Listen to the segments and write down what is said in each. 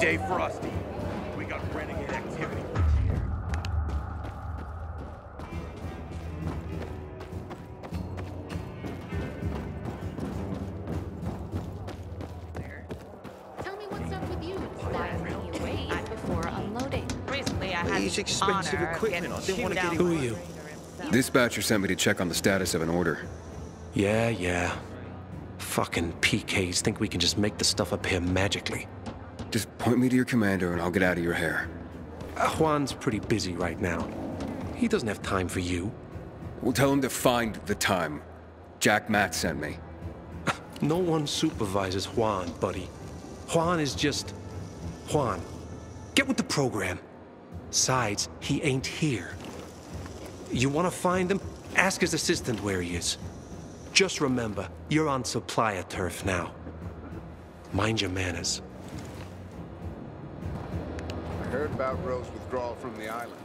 day for us, D. We got renegade activity. Tell me what's up with you. Why making you before unloading? Recently, I had These expensive equipment, I didn't wanna get out it- Who are you? himself. Dispatcher sent me to check on the status of an order. Yeah, yeah. Fucking PKs think we can just make the stuff appear magically. Just point me to your commander and I'll get out of your hair. Uh, Juan's pretty busy right now. He doesn't have time for you. We'll tell him to find the time. Jack Matt sent me. No one supervises Juan, buddy. Juan is just Juan. Get with the program. Sides, he ain't here. You want to find him? Ask his assistant where he is. Just remember, you're on supplier turf now. Mind your manners. I heard about Rose withdrawal from the island.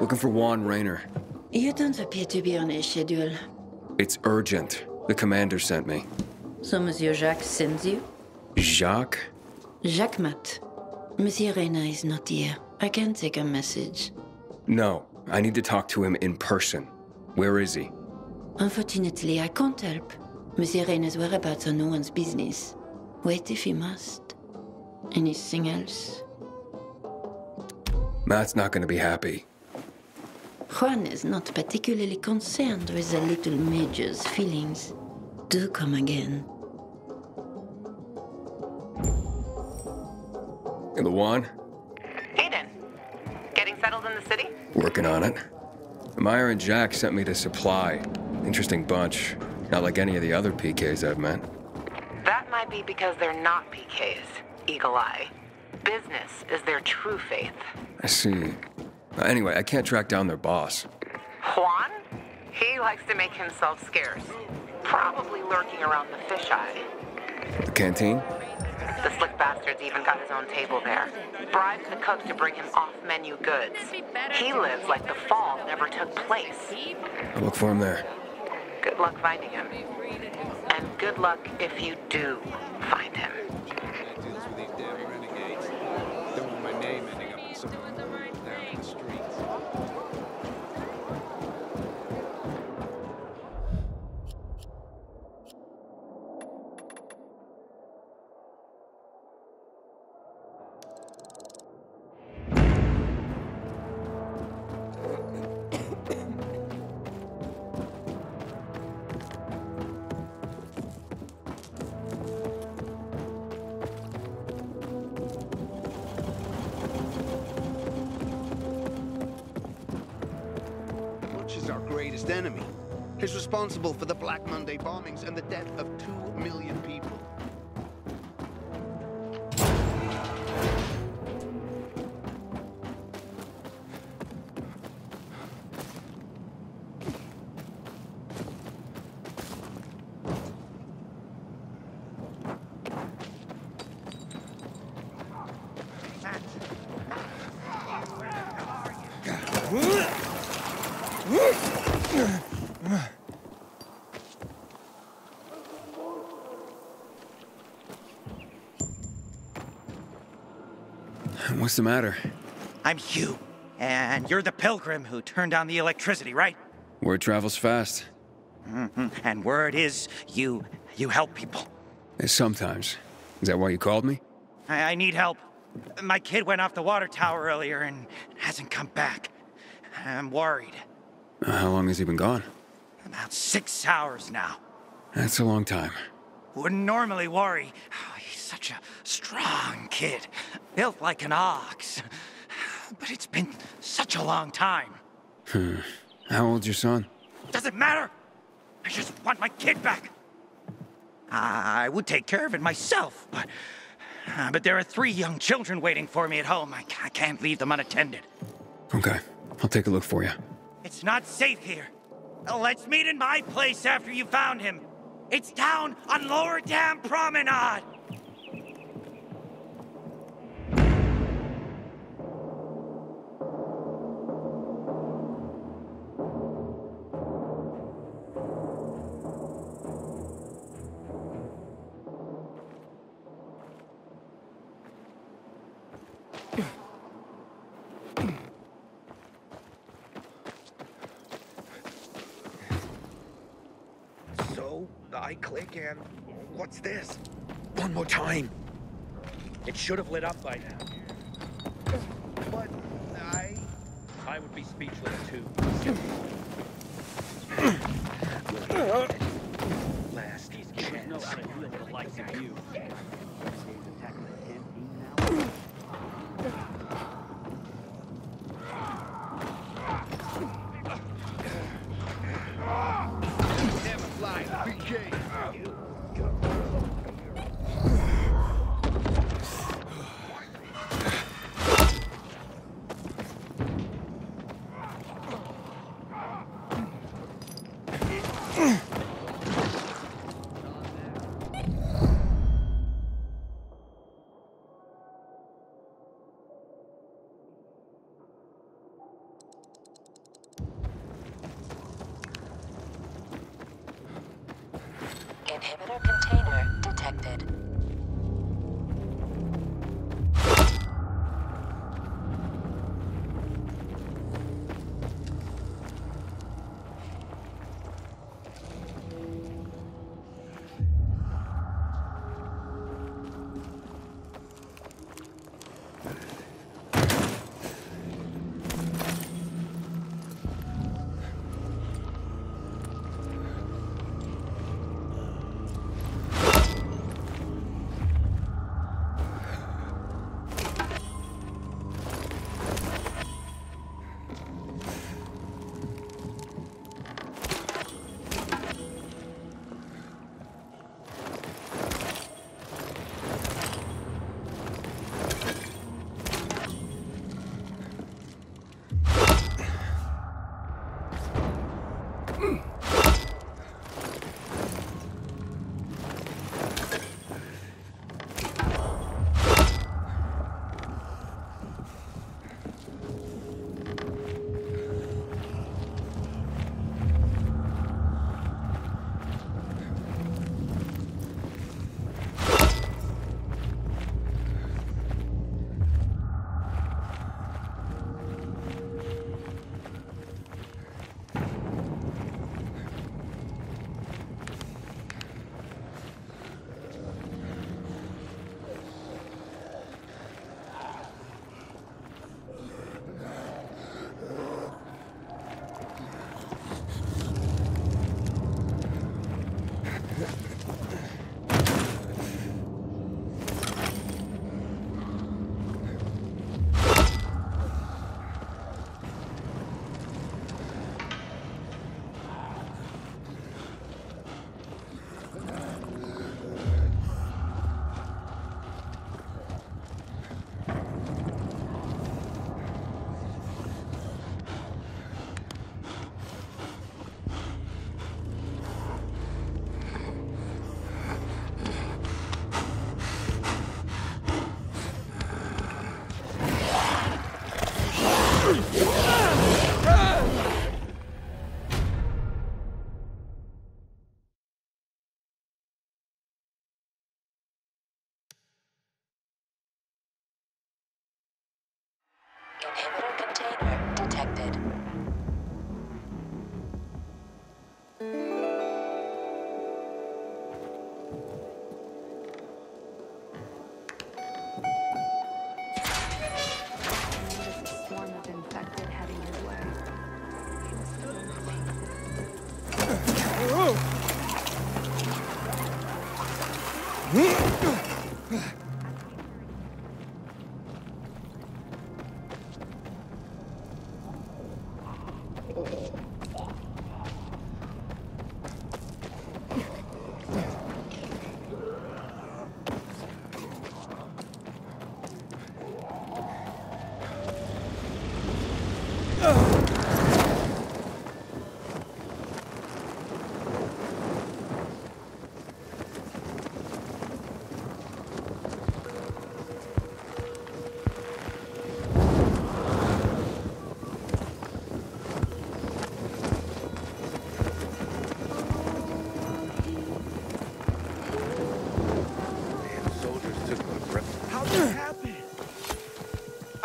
Looking for Juan Rayner. You don't appear to be on a schedule. It's urgent. The commander sent me. So Monsieur Jacques sends you? Jacques? Jacques Mat. Monsieur Reina is not here. I can't take a message. No, I need to talk to him in person. Where is he? Unfortunately, I can't help. Monsieur Reina's whereabouts are no one's business. Wait if you must. Anything else? Matt's not gonna be happy. Juan is not particularly concerned with the little major's feelings. Do come again. The Juan? Aiden, getting settled in the city? Working on it. Meyer and Jack sent me to supply. Interesting bunch. Not like any of the other PKs I've met. That might be because they're not PKs, Eagle Eye. Business is their true faith. I see. Uh, Anyway, I can't track down their boss. Juan? He likes to make himself scarce. Probably lurking around the fisheye. The canteen? The slick bastard's even got his own table there. Bribes the cooks to bring him off-menu goods. He lives like the fall never took place. I'll look for him there. Good luck finding him. And good luck if you do find him. Responsible for the Black Monday bombings and the death of What's the matter? I'm Hugh, and you're the pilgrim who turned on the electricity, right? Word travels fast. Mhm. And word is you you help people. Eh, Sometimes. Is that why you called me? I, I need help. My kid went off the water tower earlier and hasn't come back. I'm worried. Uh, How long has he been gone? About six hours now. That's a long time. Wouldn't normally worry. Oh, he's such a strong kid, built like an ox. But it's been such a long time. How old's your son? Doesn't matter. I just want my kid back. I would take care of it myself, but uh, but there are three young children waiting for me at home. I, I can't leave them unattended. Okay, I'll take a look for you. It's not safe here. Let's meet in my place after you found him. It's down on Lower Dam Promenade. I click and what's this? One more time. It should have lit up by now. But I I would be speechless too. Last chance. know how to deal with the likes of you.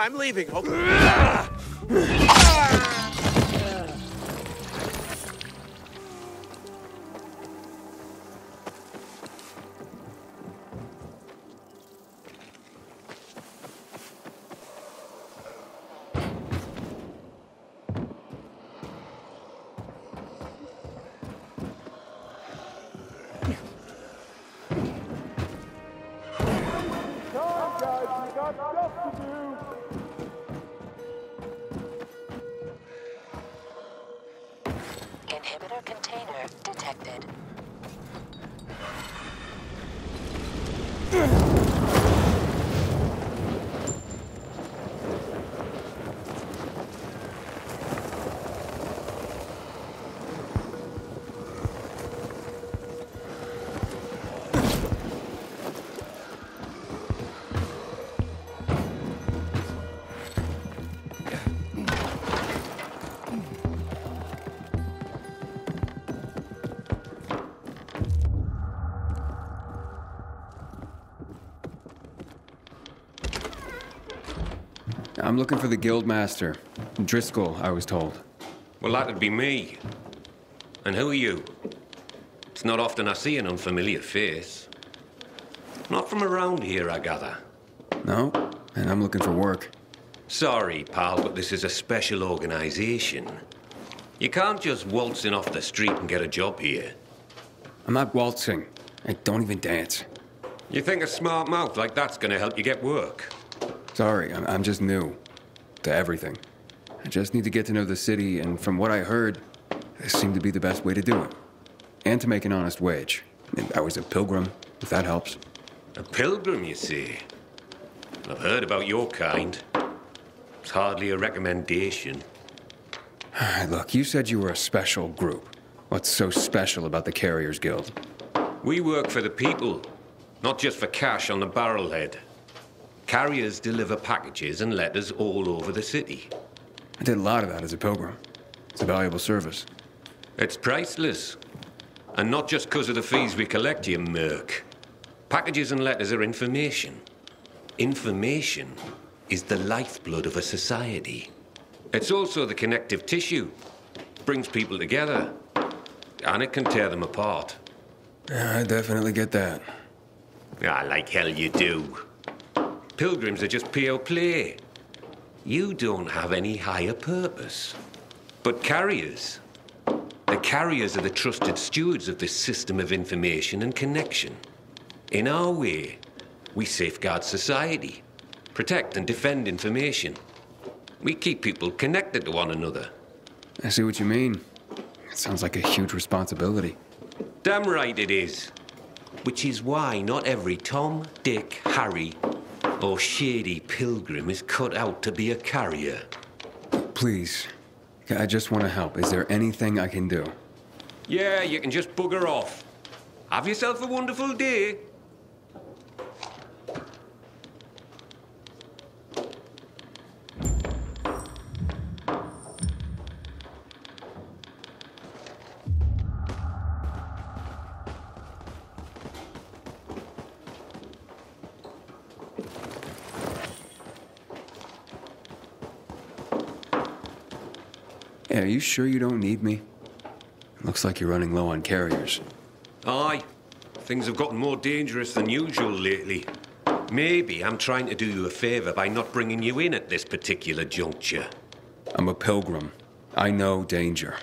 I'm leaving. Okay. I'm looking for the Guildmaster. Driscoll, I was told. Well, that'd be me. And who are you? It's not often I see an unfamiliar face. Not from around here, I gather. No? And I'm looking for work. Sorry, pal, but this is a special organization. You can't just waltz in off the street and get a job here. I'm not waltzing. I don't even dance. You think a smart mouth like that's gonna help you get work? Sorry, I'm, I'm just new to everything. I just need to get to know the city, and from what I heard, this seemed to be the best way to do it. And to make an honest wage. I, I was a pilgrim, if that helps. A pilgrim, you see? I've heard about your kind. It's hardly a recommendation. Look, you said you were a special group. What's so special about the Carriers Guild? We work for the people, not just for cash on the barrelhead. Carriers deliver packages and letters all over the city. I did a lot of that as a pilgrim. It's a valuable service. It's priceless. And not just because of the fees we collect, you merc. Packages and letters are information. Information is the lifeblood of a society. It's also the connective tissue. Brings people together. And it can tear them apart. Yeah, I definitely get that. Ah, like hell you do. Pilgrims are just pure play. You don't have any higher purpose. But carriers, the carriers are the trusted stewards of this system of information and connection. In our way, we safeguard society, protect and defend information. We keep people connected to one another. I see what you mean. It sounds like a huge responsibility. Damn right it is. Which is why not every Tom, Dick, Harry, or shady pilgrim is cut out to be a carrier. Please, I just want to help. Is there anything I can do? Yeah, you can just bugger off. Have yourself a wonderful day. Sure you don't need me? Looks like you're running low on carriers. Aye. Things have gotten more dangerous than usual lately. Maybe I'm trying to do you a favor by not bringing you in at this particular juncture. I'm a pilgrim. I know danger.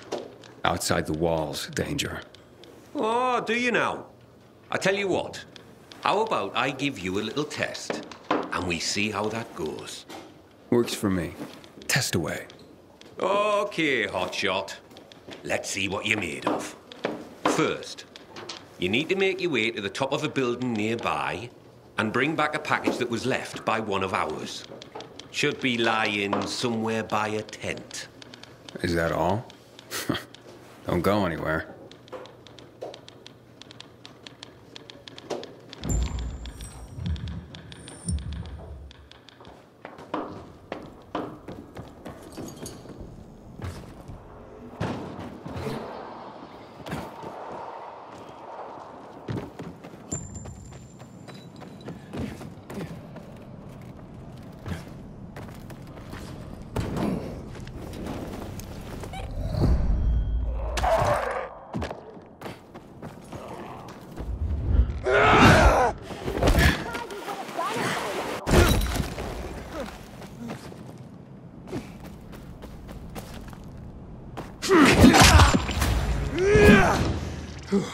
Outside the walls, danger. Oh, do you now? I tell you what. How about I give you a little test, and we see how that goes? Works for me. Test away. Okay, hotshot. Let's see what you're made of. First, you need to make your way to the top of a building nearby and bring back a package that was left by one of ours. Should be lying somewhere by a tent. Is that all? Don't go anywhere. Whew.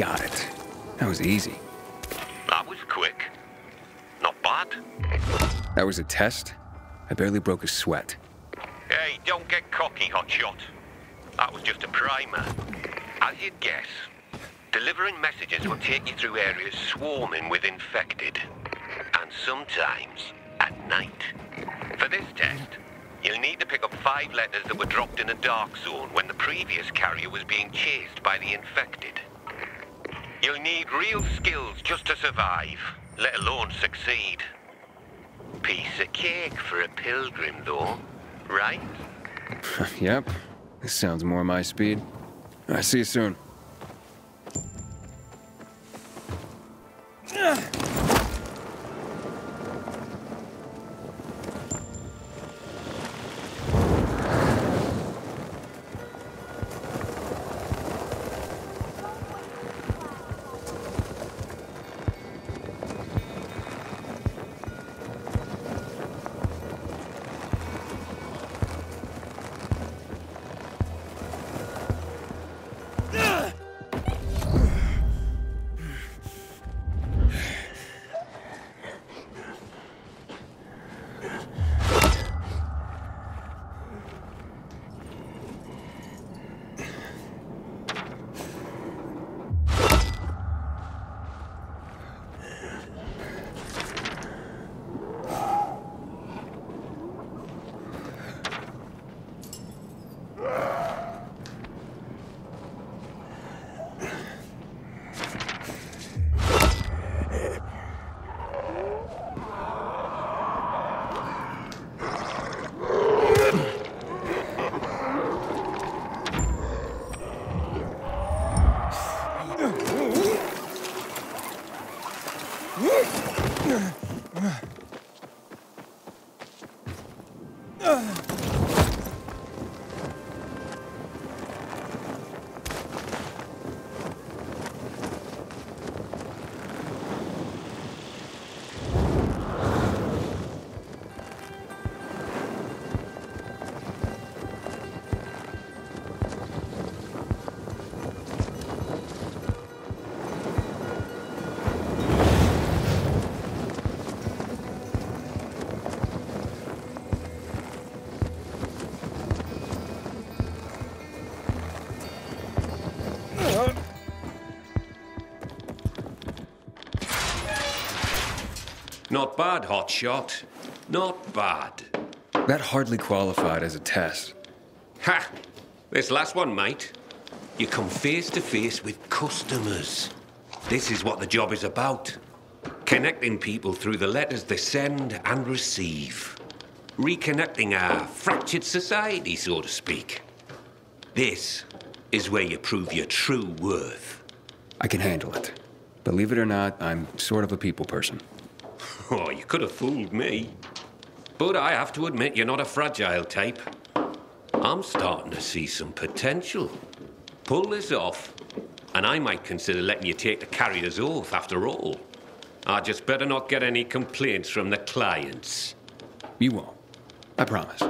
Got it. That was easy. That was quick. Not bad. That was a test? I barely broke a sweat. Hey, don't get cocky, hotshot. That was just a primer. As you'd guess, delivering messages will take you through areas swarming with infected. And sometimes at night. For this test, you'll need to pick up five letters that were dropped in a dark zone when the previous carrier was being chased by the infected. You'll need real skills just to survive, let alone succeed. Piece of cake for a pilgrim, though, right? yep. This sounds more my speed. I see you soon. Not bad, hotshot. Not bad. That hardly qualified as a test. Ha! This last one mate. You come face to face with customers. This is what the job is about. Connecting people through the letters they send and receive. Reconnecting our fractured society, so to speak. This is where you prove your true worth. I can handle it. Believe it or not, I'm sort of a people person. Oh, you could have fooled me. But I have to admit, you're not a fragile type. I'm starting to see some potential. Pull this off, and I might consider letting you take the carrier's oath after all. I just better not get any complaints from the clients. You won't. I promise.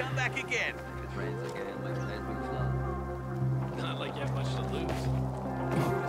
Come back again. If it rains again, my plans will flood. Not like you have much to lose.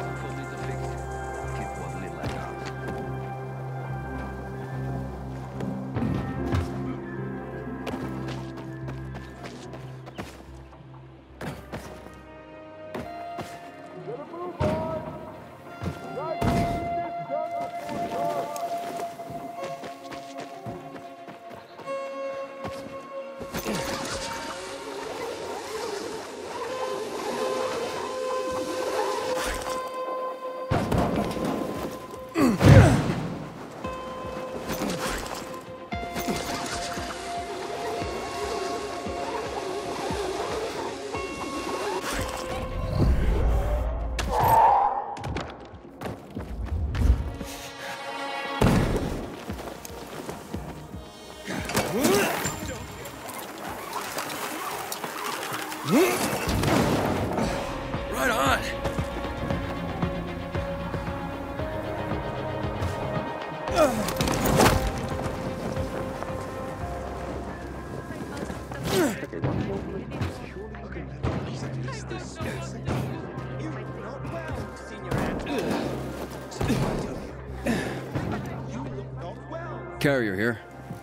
Carrier here.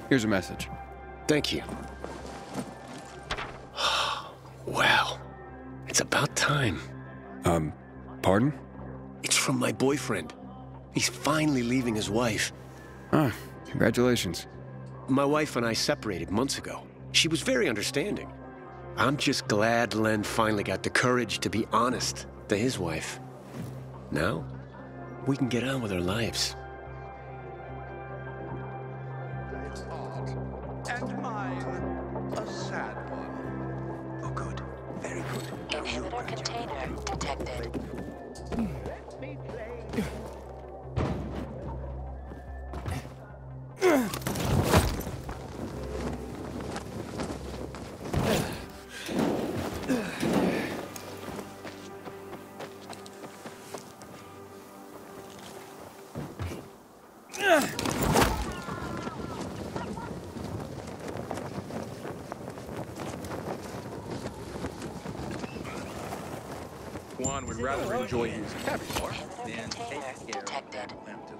Here's a message. Thank you. well, it's about time. Um, pardon? It's from my boyfriend. He's finally leaving his wife. Ah, congratulations. My wife and I separated months ago. She was very understanding. I'm just glad Len finally got the courage to be honest to his wife. Now, we can get on with our lives. And Juan would rather enjoy his caviar than take care of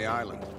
the island.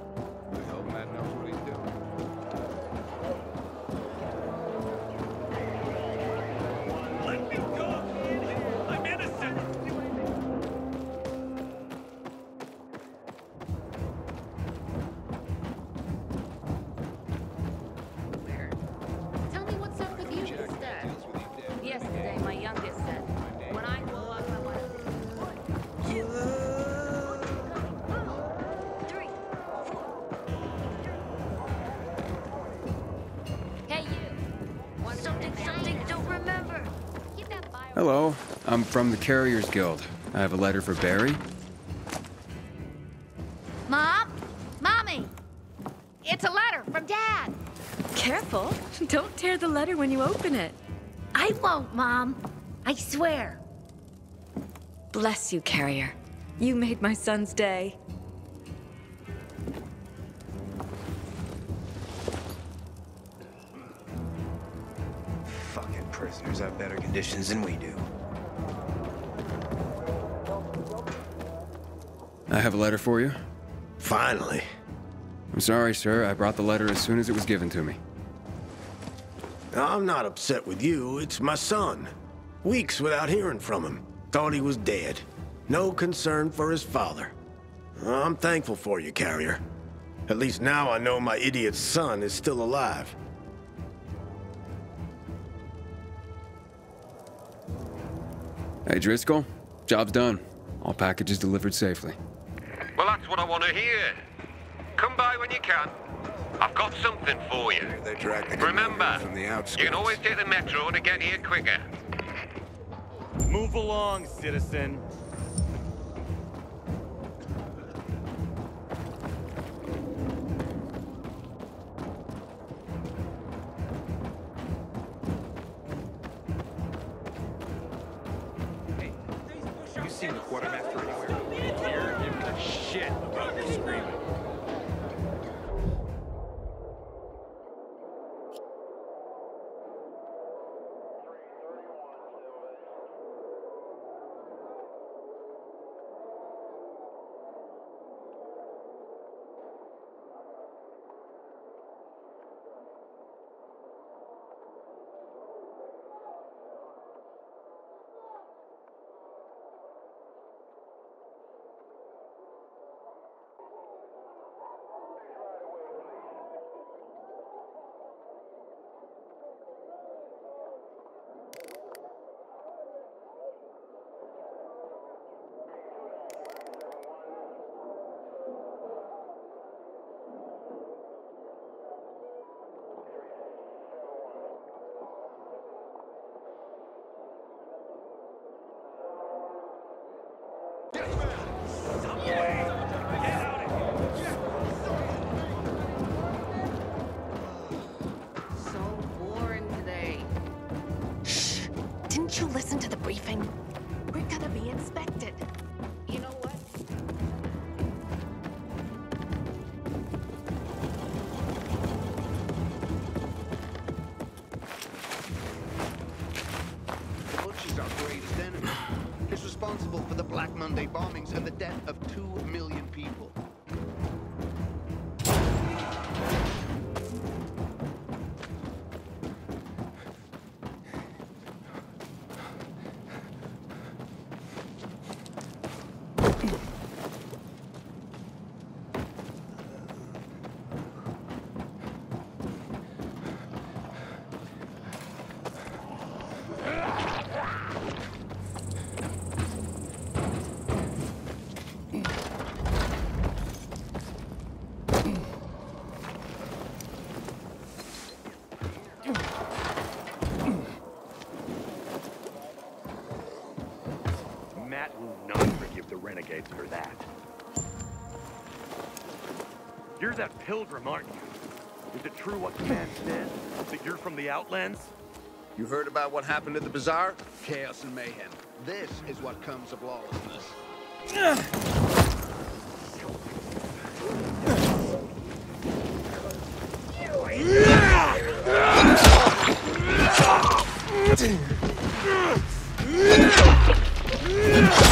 I'm from the Carriers Guild. I have a letter for Barry. Mom? Mommy! It's a letter from Dad. Careful. Don't tear the letter when you open it. I won't, Mom. I swear. Bless you, Carrier. You made my son's day. Fucking prisoners have better conditions than we do. I have a letter for you. Finally. I'm sorry, sir. I brought the letter as soon as it was given to me. I'm not upset with you. It's my son. Weeks without hearing from him. Thought he was dead. No concern for his father. I'm thankful for you, Carrier. At least now I know my idiot son is still alive. Hey, Driscoll. Job's done. All packages delivered safely. Well, that's what I want to hear. Come by when you can. I've got something for you. They dragged the Remember, from the you can always take the metro to get here quicker. Move along, citizen. You seen the quartermaster shit about screaming. Listen to the briefing? We're gonna be inspected. You know what? Butch is our greatest enemy. He's responsible for the Black Monday bombings and the death of two million people. The for that. You're that pilgrim, aren't you? Is it true what the man said? That you're from the Outlands? You heard about what happened at the bazaar? Chaos and mayhem. This is what comes of lawlessness. Inhibitor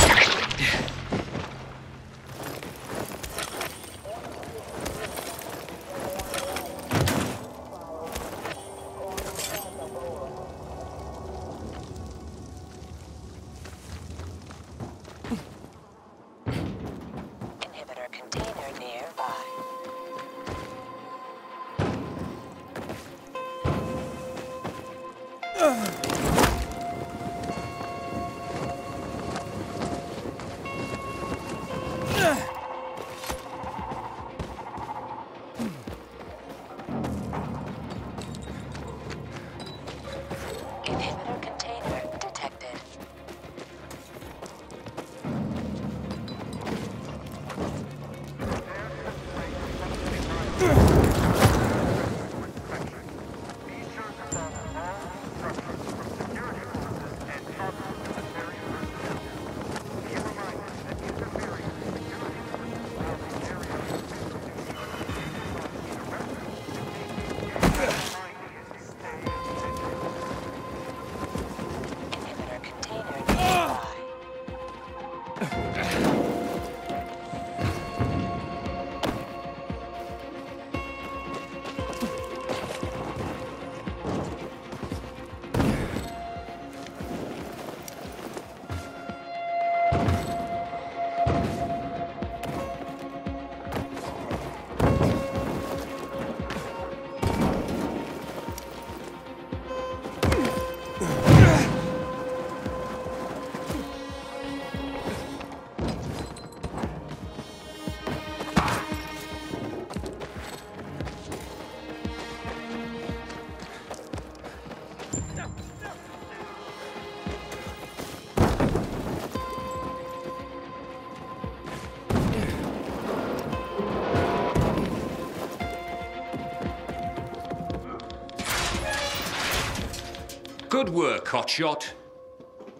Good work, Hotshot.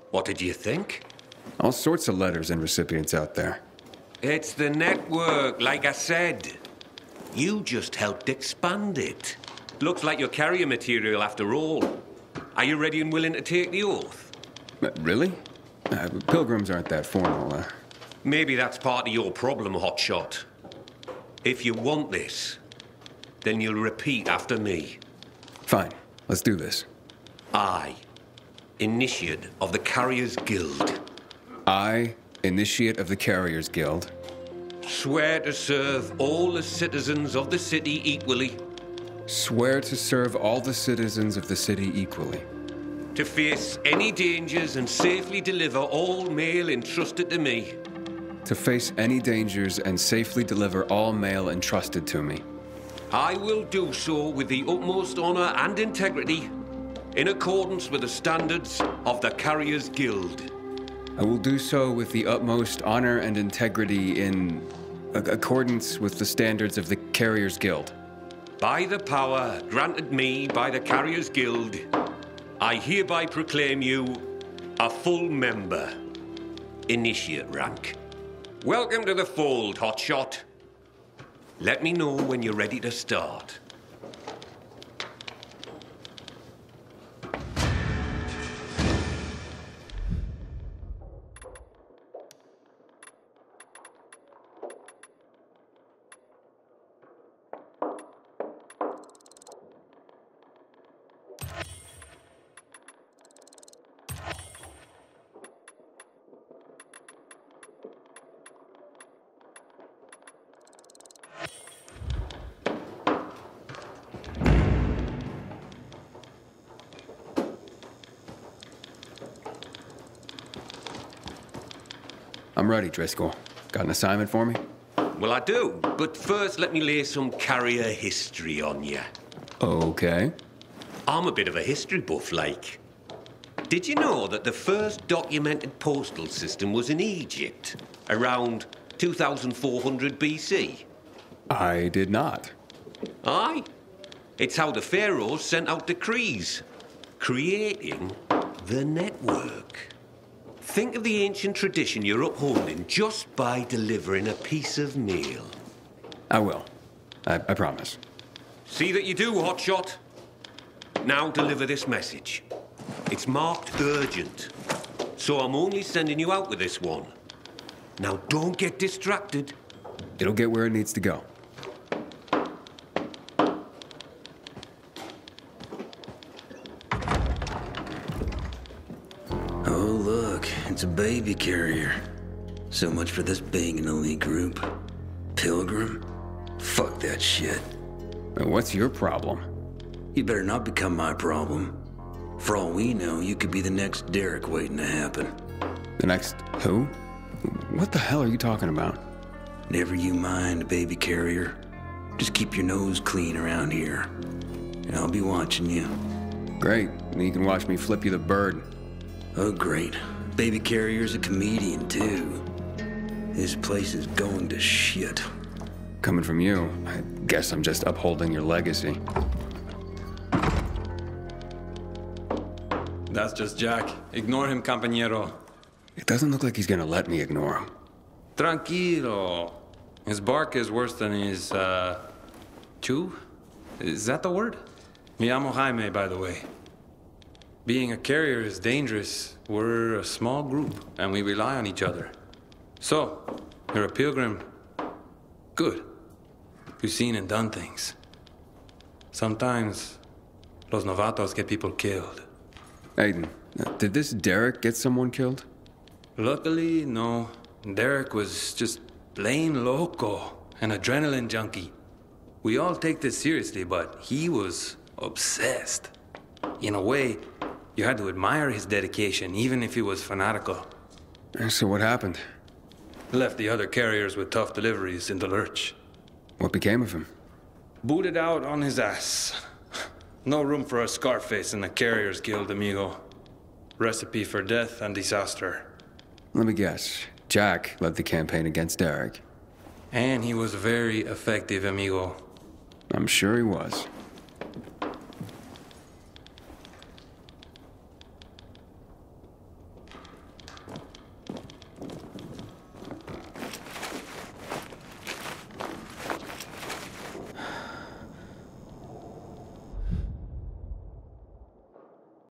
What did you think? All sorts of letters and recipients out there. It's the network, like I said. You just helped expand it. Looks like your carrier material after all. Are you ready and willing to take the oath? Uh, really? Uh, pilgrims aren't that formal. Uh, Maybe that's part of your problem, Hotshot. If you want this, then you'll repeat after me. fine, let's do this. I, initiate of the Carriers Guild, I, initiate of the Carriers Guild, swear to serve all the citizens of the city equally, swear to serve all the citizens of the city equally, to face any dangers and safely deliver all mail entrusted to me, to face any dangers and safely deliver all mail entrusted to me. I will do so with the utmost honor and integrity, in accordance with the standards of the Carriers Guild. I will do so with the utmost honor and integrity in accordance with the standards of the Carriers Guild. By the power granted me by the Carriers Guild, I hereby proclaim you A full member. Initiate rank. Welcome to the fold, Hotshot. Let me know when you're ready to start. I'm ready, Driscoll. Got an assignment for me? Well, I do, but first let me lay some carrier history on you. Okay. I'm a bit of a history buff, like. Did you know that the first documented postal system was in Egypt, around 2400 BC? I did not. Aye. It's how the pharaohs sent out decrees, creating the network. Think of the ancient tradition you're upholding just by delivering a piece of mail. I will. I, I promise. See that you do, Hotshot. Now deliver this message. It's marked urgent, so I'm only sending you out with this one. Now don't get distracted. It'll get where it needs to go. Carrier. So much for this being an elite group. Pilgrim? Fuck that shit. What's your problem? You better not become my problem. For all we know, you could be the next Derek waiting to happen. The next who? What the hell are you talking about? Never you mind, baby carrier. Just keep your nose clean around here. And I'll be watching you. Great. You can watch me flip you the bird. Oh, great. Baby carrier's a comedian, too. This place is going to shit. Coming from you, I guess I'm just upholding your legacy. That's just Jack. Ignore him, compañero. It doesn't look like he's gonna let me ignore him. Tranquilo. His bark is worse than his, uh, chew? Is that the word? Me llamo Jaime, by the way. Being a carrier is dangerous. We're a small group, and we rely on each other. So, you're a pilgrim. Good. You've seen and done things. Sometimes, los novatos get people killed. Aiden, uh, did this Derek get someone killed? Luckily, no. Derek was just plain loco, an adrenaline junkie. We all take this seriously, but he was obsessed. In a way, you had to admire his dedication, even if he was fanatical. So what happened? Left the other carriers with tough deliveries in the lurch. What became of him? Booted out on his ass. No room for a Scarface in the Carriers Guild, amigo. Recipe for death and disaster. Let me guess. Jack led the campaign against Derek. And he was very effective, amigo. I'm sure he was.